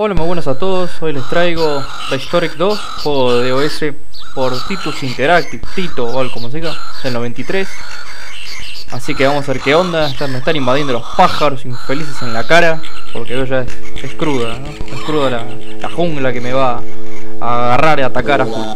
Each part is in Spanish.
Hola, muy buenas a todos. Hoy les traigo The Historic 2, juego de OS por Titus Interactive, Tito o como se diga, del 93. Así que vamos a ver qué onda. Me están invadiendo los pájaros infelices en la cara, porque veo ya es, cruda. Es cruda la, jungla que me va a agarrar y atacar a full.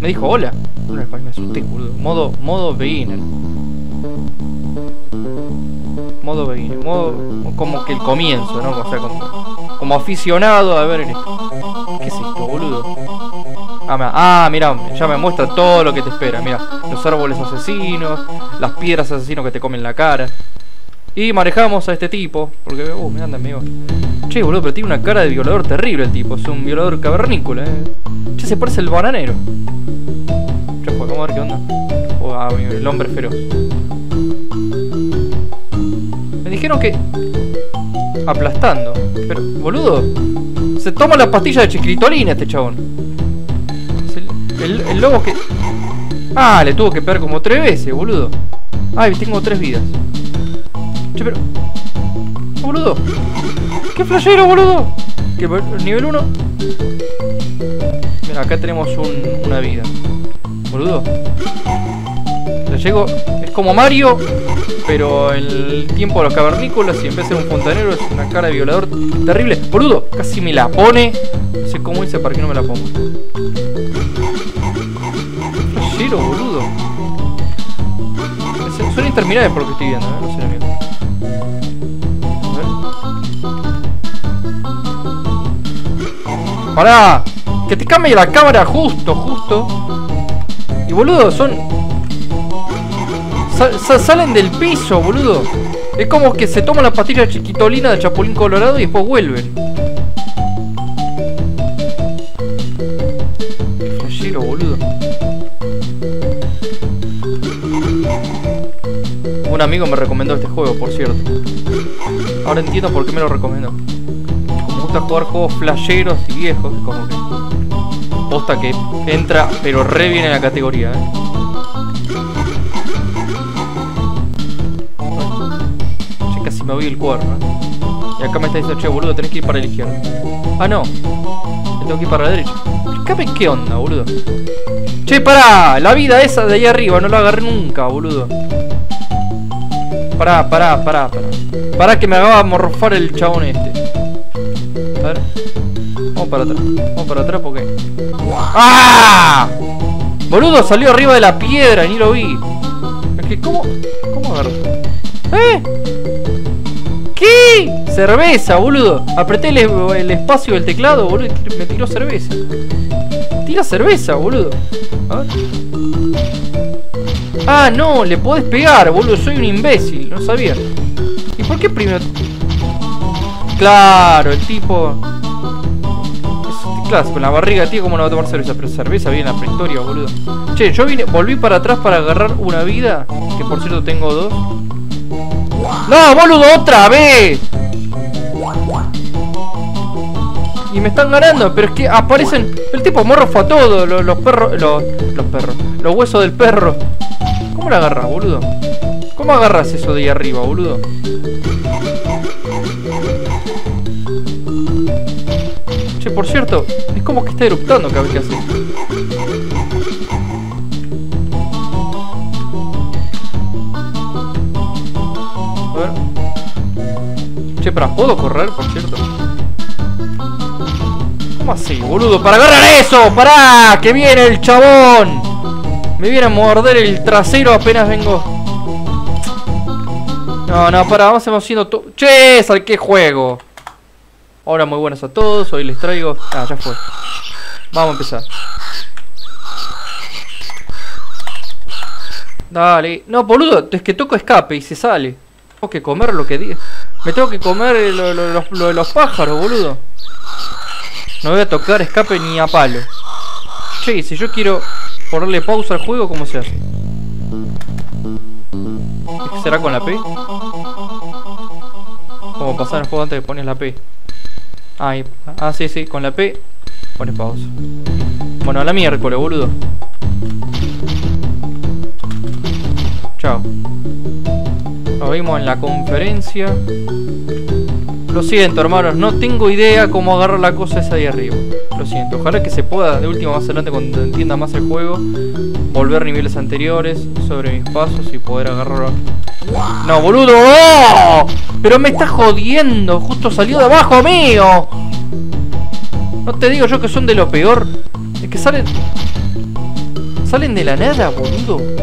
Me dijo hola. Me asusté, boludo. Modo, modo beginner. Modo beginner. Modo como que el comienzo, ¿no? O sea, como como aficionado a ver esto. ¿Qué es esto, boludo? Ah, mira, ah, ya me muestra todo lo que te espera. Mira, los árboles asesinos, las piedras asesinos que te comen la cara. Y manejamos a este tipo, porque, uh, me anda amigo. Che, boludo, pero tiene una cara de violador terrible el tipo. Es un violador cavernícola, eh. Che, se parece el bananero. Ya fue, vamos a ver qué onda. Oh, ah, el hombre feroz. Me dijeron que aplastando. Pero, boludo, se toma la pastilla de chiquitolina este chabón. el, lobo que... Ah, le tuvo que pegar como tres veces, boludo. Ay, tengo tres vidas. Che, pero... Boludo. ¡Qué flashero, boludo! ¿Qué, nivel 1? Mira, acá tenemos una vida. Boludo. Le llego... Como Mario, pero el tiempo de los cavernícolas y en vez de ser un fontanero es una cara de violador terrible. Boludo, casi me la pone. No sé cómo hice para que no me la ponga. Flashero, boludo. Suena interminable por lo que estoy viendo, ¿eh? No sé, amigo. ¡Pará! Que te cambie la cámara justo, justo. Y boludo, son salen del piso, boludo. Es como que se toma la pastilla chiquitolina de Chapulín Colorado y después vuelven. Qué boludo. Un amigo me recomendó este juego, por cierto. Ahora entiendo por qué me lo recomendó. Como gusta jugar juegos flasheros y viejos, como que. Posta que entra, pero re bien en la categoría, eh. Voy el cuerno. Y acá me está diciendo, che, boludo, tenés que ir para la izquierda. Ah, no. Tengo que ir para la derecha. Explícame qué onda, boludo. Che, pará. La vida esa de ahí arriba no la agarré nunca, boludo. Pará, pará, pará, pará. Pará que me haga morfar el chabón este. A ver. Vamos para atrás. Vamos para atrás porque... ¡Ah! Boludo, salió arriba de la piedra ni lo vi. Es que, ¿cómo? ¿Cómo agarro? ¿Eh? ¿Qué? Cerveza, boludo. Apreté el, espacio del teclado, boludo. Me tiró cerveza. Tira cerveza, boludo. A ver. Ah, no, le podés pegar, boludo. Soy un imbécil, no sabía. ¿Y por qué primero? Claro, el tipo. Claro, con la barriga, tío, ¿cómo no va a tomar cerveza? Pero cerveza viene en la prehistoria, boludo. Che, yo vine, volví para atrás para agarrar una vida. Que por cierto tengo dos. ¡No, boludo, otra vez! Y me están ganando, pero es que aparecen... El tipo morfa a todo, los, perros... Los, los, perros. Los huesos del perro. ¿Cómo lo agarras, boludo? ¿Cómo agarras eso de ahí arriba, boludo? Che, por cierto, es como que está eruptando cada vez que hace. Pero ¿puedo correr, por cierto? ¿Cómo así, boludo? ¡Para agarrar eso! ¡Pará! ¡Que viene el chabón! Me viene a morder el trasero apenas vengo. No, no, para, vamos haciendo todo. ¡Che! ¿Al qué juego? Hola, muy buenas a todos. Hoy les traigo. Ah, ya fue. Vamos a empezar. Dale. No, boludo, es que toco escape y se sale. Tengo que comer lo que diga. Me tengo que comer lo, de los pájaros, boludo. No voy a tocar escape ni a palo. Che, si yo quiero ponerle pausa al juego, ¿cómo se hace? ¿Será con la P? Como pasar el juego antes de pones la P. Ahí. Ah, sí, sí, con la P pones pausa. Bueno, a la miércoles, boludo. Chao. Nos vimos en la conferencia. Lo siento, hermanos, no tengo idea cómo agarrar la cosa esa de arriba. Lo siento, ojalá que se pueda de última más adelante cuando entienda más el juego, volver a niveles anteriores sobre mis pasos y poder agarrar. No, boludo. Pero me está jodiendo, justo salió de abajo mío. No te digo yo que son de lo peor. Es que salen. Salen de la nada, boludo.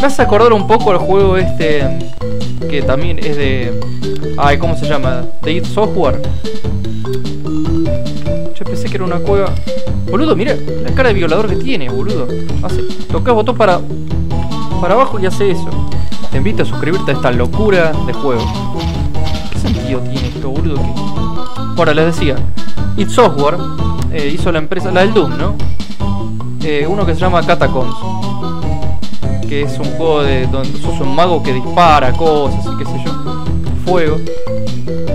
Me hace acordar un poco al juego este que también es de... Ay, ¿cómo se llama? De id Software. Yo pensé que era una cueva... Boludo, mira la cara de violador que tiene, boludo. Hace... Tocas botón para... Para abajo y hace eso. Te invito a suscribirte a esta locura de juego. ¿Qué sentido tiene esto, boludo? Ahora, les decía. id Software eh, hizo la empresa... La del Doom, ¿no? Eh, uno que se llama Catacombs que es un juego de donde sos un mago que dispara cosas y qué sé yo, fuego.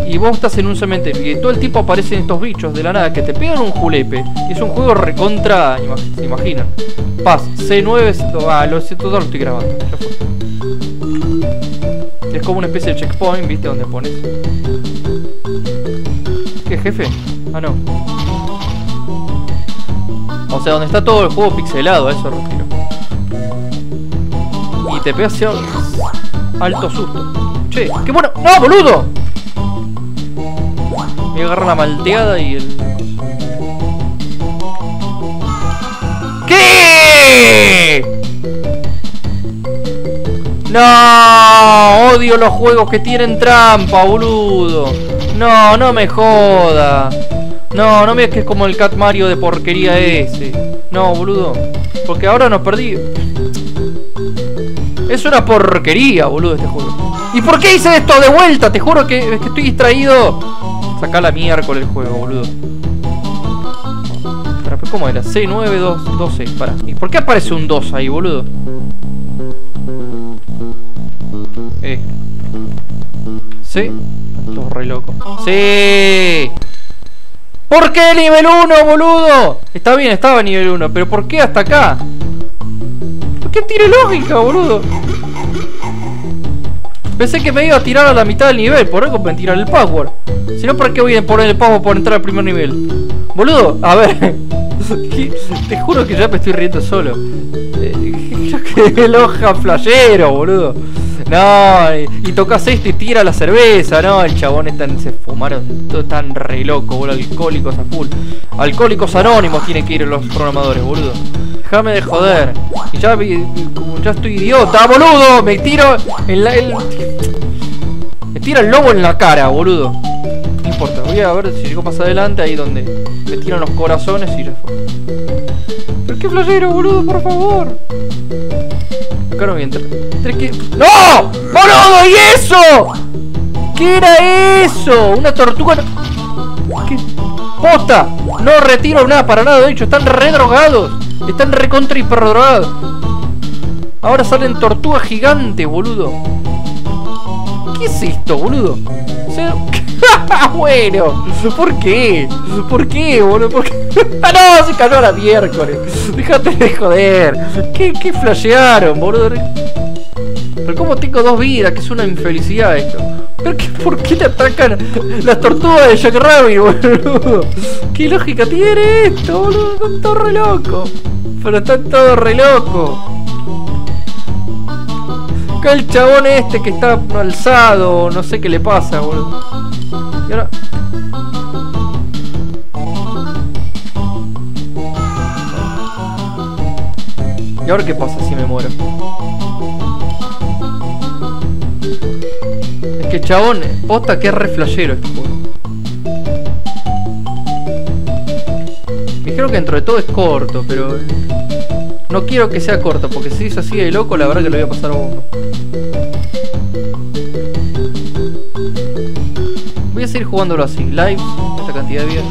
Y vos estás en un cementerio y todo el tiempo aparecen estos bichos de la nada que te pegan un julepe. Y es un juego recontra, se imaginan. Paz, C9, ah, lo, todo lo estoy grabando. Es como una especie de checkpoint, ¿viste? Donde pones. ¿Qué, jefe? Ah, no. O sea, donde está todo el juego pixelado, eso refiero te pega hacia alto susto. Che, qué bueno. ¡No, boludo! Voy a agarrar la malteada y el. ¿Qué? No, odio los juegos que tienen trampa, boludo. No, no me joda. No, no me que es como el Cat Mario de porquería ese. No, boludo. Porque ahora nos perdí. Es una porquería, boludo, este juego. ¿Y por qué hice esto de vuelta? Te juro que, que estoy distraído. Saca la miércoles el juego, boludo. Pero, ¿cómo era? C912. Para. ¿Y por qué aparece un 2 ahí, boludo? Eh. ¿Sí? Esto re loco. ¡Sí! ¿Por qué nivel 1, boludo? Está bien, estaba nivel 1, pero ¿por qué hasta acá? ¿Qué tiene lógica, boludo? Pensé que me iba a tirar a la mitad del nivel, por eso me tirar el password. Si no, ¿para qué voy a poner el password por entrar al primer nivel? Boludo, a ver. Te juro que ya me estoy riendo solo. Eh, el hoja flayero, boludo. No, y, tocas esto y tira la cerveza, no, el chabón están, se fumaron todo tan re loco, boludo, alcohólicos a full. Alcohólicos anónimos tienen que ir los programadores, boludo. Déjame de joder. Y ya, ya estoy idiota, boludo. Me tiro en la, el... Me tira el lobo en la cara, boludo. No importa, voy a ver si llego más adelante, ahí donde me tiran los corazones y ya. Pero qué flashero, boludo, por favor. Acá no voy a entrar. Que... ¡No! ¡Boludo! ¿Y eso? ¿Qué era eso? ¿Una tortuga? ¿Qué? ¡Posta! No retiro nada para nada, de hecho, están redrogados. Están recontra hiperdrogados. Ahora salen tortugas gigantes, boludo. ¿Qué es esto, boludo? bueno, ¿por qué? ¿Por qué, boludo? ¿Por qué? ¡Ah, no! Se cayó a la miércoles. Déjate de joder. ¿Qué, qué flashearon, boludo? Pero ¿cómo tengo dos vidas? Que es una infelicidad esto. ¿Pero qué, por qué te atacan las tortugas de Jack Rabbit, boludo? ¿Qué lógica tiene esto, boludo? Están todos re locos. Pero están todos re locos. Acá el chabón este que está alzado, no sé qué le pasa, boludo. Y ahora... ¿Y ahora qué pasa si me muero? Que chabón, posta que es re flashero este juego. Dijeron que dentro de todo es corto, pero... No quiero que sea corto, porque si es así de loco, la verdad que lo voy a pasar a bomba. Voy a seguir jugándolo así, live, esta cantidad de vida.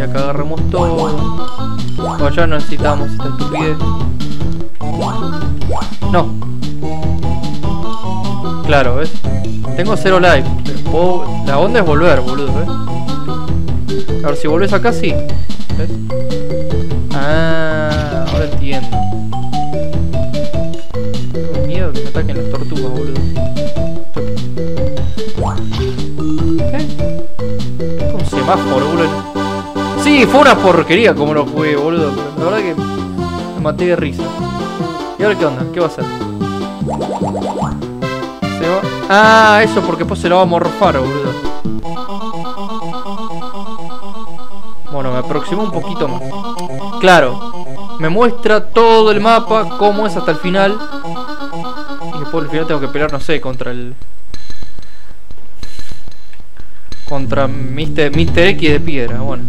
Y acá agarramos todo. O ya no necesitamos esta estupidez. No. Claro, ¿ves? Tengo cero live. La onda es volver, boludo, ¿ves? A ver, si volvés acá, sí. ¿Ves? Ah, ahora entiendo. ataquen las tortugas, boludo. ¿Qué? Un semáforo, boludo. Sí, fue una porquería como lo jugué, boludo. Pero la verdad que me maté de risa. ¿Y ahora qué onda? ¿Qué va a hacer? Se va... Ah, eso porque después se lo va a morfar, boludo. Bueno, me aproximó un poquito más. Claro, me muestra todo el mapa, cómo es hasta el final. Y después al final tengo que pelear, no sé, contra el... Contra Mr. Mr. X de piedra, bueno.